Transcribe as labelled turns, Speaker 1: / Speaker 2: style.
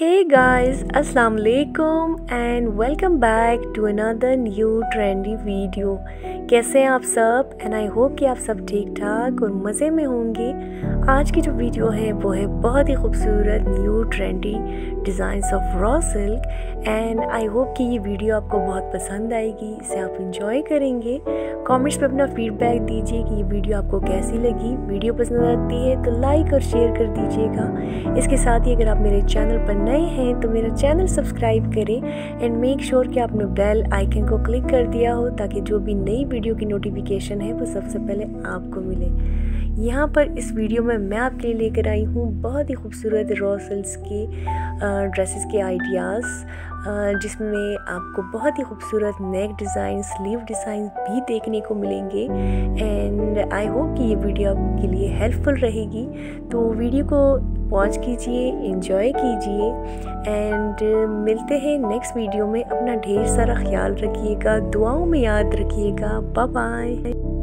Speaker 1: Hey guys, Assalamu alaikum and welcome back to another new trendy video. कैसे हैं आप सब एंड आई होप कि आप सब ठीक ठाक और मज़े में होंगे आज की जो वीडियो है, वो है बहुत ही खूबसूरत new trendy designs of raw silk and I hope कि ये वीडियो आपको बहुत पसंद आएगी। इसे आप इंजॉय करेंगे। कमेंट्स में अपना फीडबैक दीजिए कि ये वीडियो आपको कैसी लगी। वीडियो पसंद आती है तो लाइक और शेयर कर दीजिएगा। इसके साथ ही अगर आप मेरे चैनल पर नए हैं तो मेरा चैनल सब्सक्राइब करें एंड मेक श्योर कि आपने बेल आइकन को क्लिक कर दिया हो ताकि जो भी नई वीडियो की नोटिफिकेशन है, वो सबसे पहले आपको मिले। यहाँ पर इस वीडियो में मैं आपके लिए लेकर आई हूँ बहुत ही खूबसूरत रॉसल्स के ड्रेसेस के आइडियाज़ जिसमें आपको बहुत ही खूबसूरत नेक डिज़ाइन स्लीव डिज़ाइन भी देखने को मिलेंगे। एंड आई होप कि ये वीडियो आपके लिए हेल्पफुल रहेगी। तो वीडियो को वॉच कीजिए इन्जॉय कीजिए। एंड मिलते हैं नेक्स्ट वीडियो में। अपना ढेर सारा ख्याल रखिएगा, दुआओं में याद रखिएगा। Bye bye